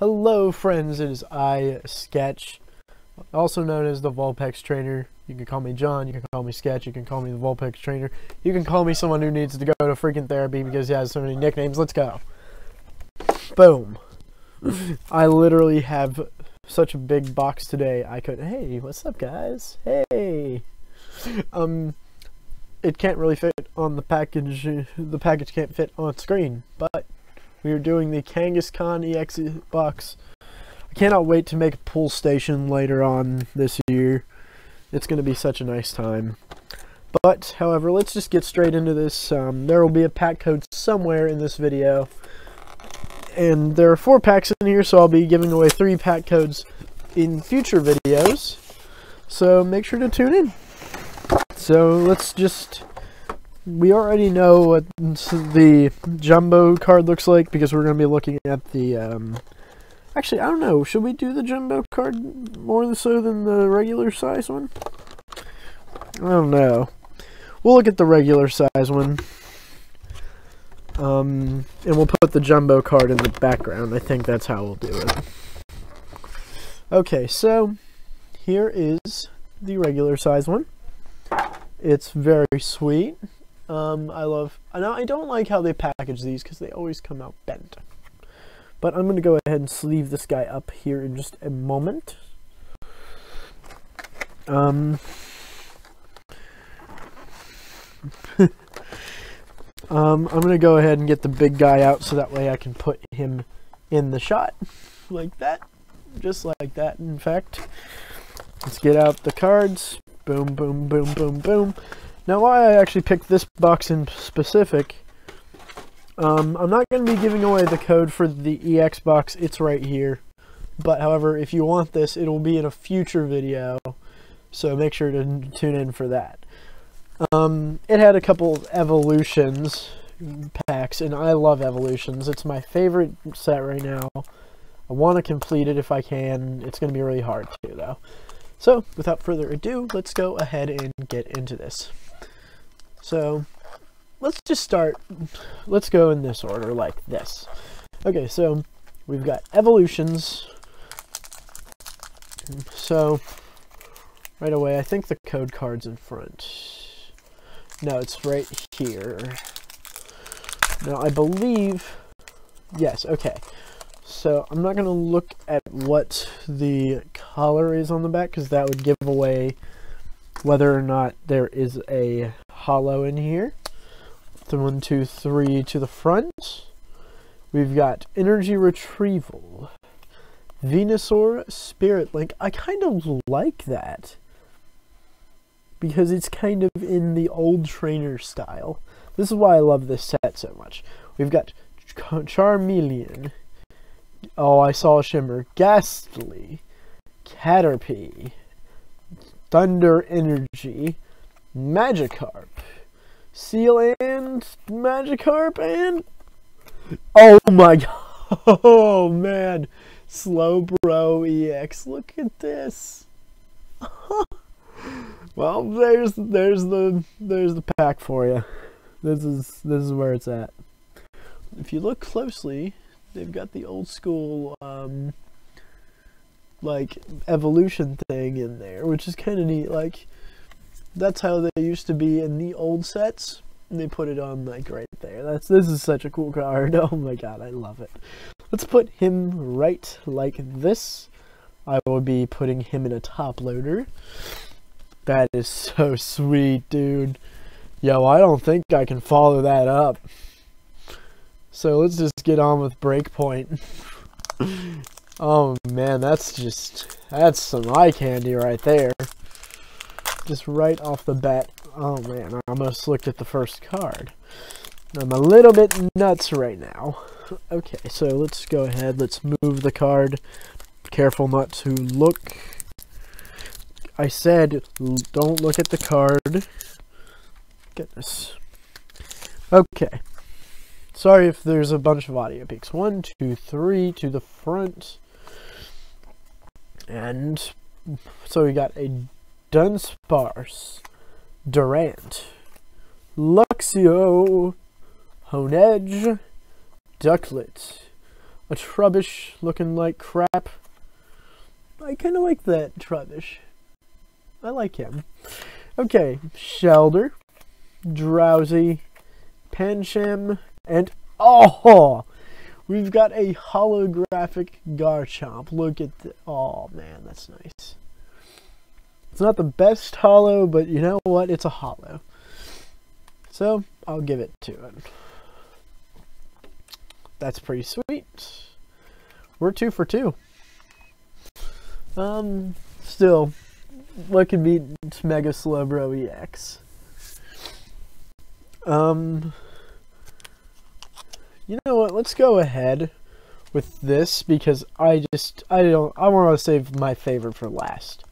Hello friends, it is I, Sketch, also known as the Vulpix Trainer. You can call me John, you can call me Sketch, you can call me the Vulpix Trainer. You can call me someone who needs to go to freaking therapy because he has so many nicknames. Let's go. Boom. I literally have such a big box today. I could, hey, what's up guys? Hey. Um, it can't really fit on the package. The package can't fit on screen, but we are doing the Kangaskhan EX box. I cannot wait to make a pool station later on this year. It's going to be such a nice time. But, however, let's just get straight into this. Um, there will be a pack code somewhere in this video. And there are four packs in here, so I'll be giving away three pack codes in future videos. So make sure to tune in. So let's just we already know what the jumbo card looks like because we're going to be looking at the um, actually I don't know. Should we do the jumbo card more so than the regular size one? I don't know. We'll look at the regular size one. Um, and we'll put the jumbo card in the background. I think that's how we'll do it. Okay so here is the regular size one. It's very sweet um, I love, I I don't like how they package these because they always come out bent. But I'm going to go ahead and sleeve this guy up here in just a moment. Um, um, I'm going to go ahead and get the big guy out so that way I can put him in the shot like that. Just like that, in fact. Let's get out the cards. Boom, boom, boom, boom, boom. Now why I actually picked this box in specific, um, I'm not going to be giving away the code for the EX box, it's right here. But however, if you want this, it will be in a future video, so make sure to tune in for that. Um, it had a couple evolutions packs, and I love evolutions. It's my favorite set right now. I want to complete it if I can. It's going to be really hard to, though. So, without further ado, let's go ahead and get into this. So let's just start, let's go in this order like this. Okay, so we've got evolutions. So right away, I think the code card's in front. No, it's right here. Now, I believe, yes, okay. So I'm not going to look at what the color is on the back because that would give away whether or not there is a holo in here. One, two, three to the front. We've got energy retrieval. Venusaur Spirit Link. I kind of like that. Because it's kind of in the old trainer style. This is why I love this set so much. We've got Charmeleon. Oh, I saw a Shimmer. Gastly. Caterpie. Thunder Energy. Magikarp, Seel and Magikarp and Oh my god. Oh man. Slowbro EX. Look at this. well, there's there's the there's the pack for you. This is this is where it's at. If you look closely, they've got the old school um like evolution thing in there, which is kind of neat like that's how they used to be in the old sets. They put it on like right there. That's this is such a cool card. Oh my god, I love it. Let's put him right like this. I will be putting him in a top loader. That is so sweet, dude. Yo, I don't think I can follow that up. So let's just get on with Breakpoint. oh man, that's just that's some eye candy right there just right off the bat. Oh man, I almost looked at the first card. I'm a little bit nuts right now. Okay, so let's go ahead. Let's move the card. Careful not to look. I said don't look at the card. Goodness. Okay. Sorry if there's a bunch of audio peaks. One, two, three to the front. And so we got a Dunsparce, Durant, Luxio, Honedge, Ducklett, a Trubbish looking like crap. I kind of like that Trubbish. I like him. Okay, Shellder, Drowzee, Pancham, and oh, we've got a holographic Garchomp. Look at the, oh man, that's nice. It's not the best hollow, but you know what? It's a hollow. So, I'll give it to it. That's pretty sweet. We're two for two. Um, still, what could beat Mega Slowbro EX? Um, you know what? Let's go ahead with this because I just I don't I want to save my favorite for last.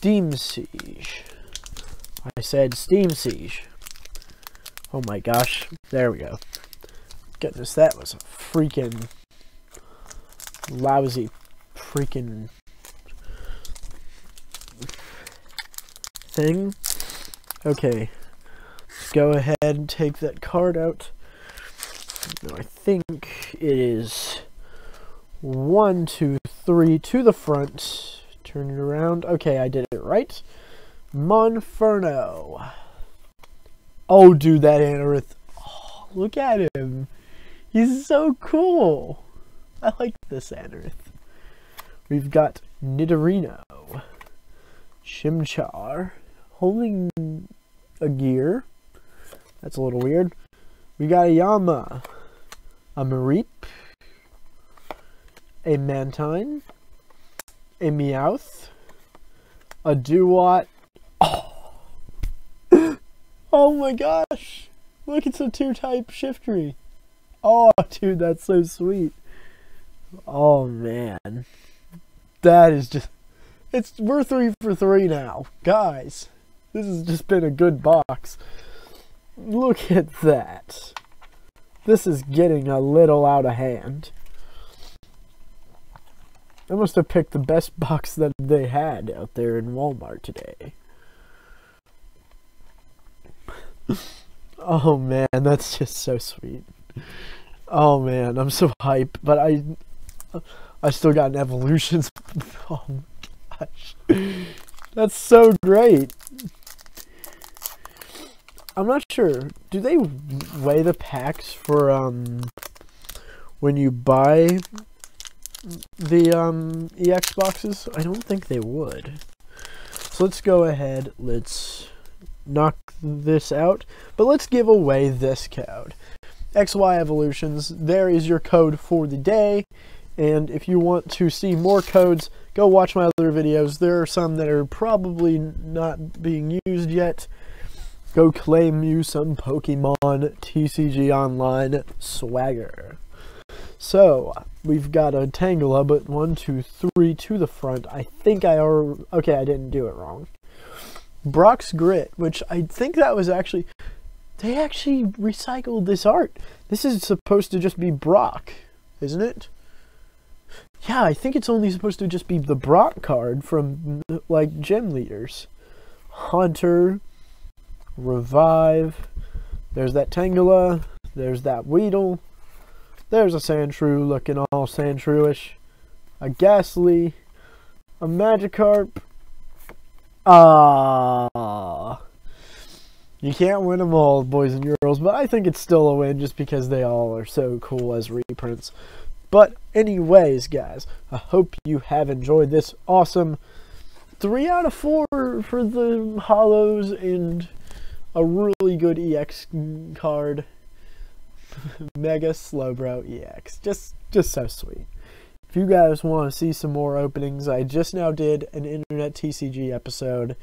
Steam Siege. I said Steam Siege. Oh my gosh. There we go. Goodness, that was a freaking lousy freaking thing. Okay. Let's go ahead and take that card out. I think it is one, two, three to the front. Turn it around. Okay, I did it right. Monferno. Oh, dude, that Anorith. Oh, look at him. He's so cool. I like this Anorith. We've got Nidorino. Chimchar. Holding a gear. That's a little weird. We got a Yanma. A Mareep. A Mantine. A Meowth. A Dewott. Oh. oh my gosh. Look, it's a two-type Shiftry. Oh, dude, that's so sweet. Oh, man. That is just... It's We're three for three now. Guys, this has just been a good box. Look at that. This is getting a little out of hand. I must have picked the best box that they had out there in Walmart today. oh man, that's just so sweet. Oh man, I'm so hype, but I I still got an evolutions. oh gosh. That's so great. I'm not sure. Do they weigh the packs for um when you buy the um EX boxes? I don't think they would. So let's go ahead. Let's knock this out. But let's give away this code. XY Evolutions. There is your code for the day. And if you want to see more codes, go watch my other videos. There are some that are probably not being used yet. Go claim you some Pokemon TCG Online swagger. So, we've got a Tangela, but one, two, three to the front. I think I are okay, I didn't do it wrong. Brock's Grit, which I think that was actually they actually recycled this art. This is supposed to just be Brock, isn't it? Yeah, I think it's only supposed to just be the Brock card from, like, Gym Leaders. Hunter, Revive, there's that Tangela, there's that Weedle, there's a Sandshrew looking all Sandshrewish, a Gastly, a Magikarp, ah... You can't win them all, boys and girls, but I think it's still a win just because they all are so cool as reprints. But anyways, guys, I hope you have enjoyed this awesome 3 out of 4 for the hollows and a really good EX card. Mega Slowbro EX. Just just so sweet. If you guys want to see some more openings, I just now did an Internet TCG episode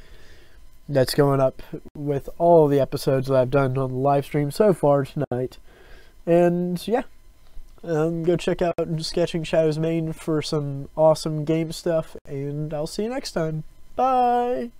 that's going up with all the episodes that I've done on the live stream so far tonight. And yeah, um, go check out Sketching Shadows Main for some awesome game stuff, and I'll see you next time. Bye!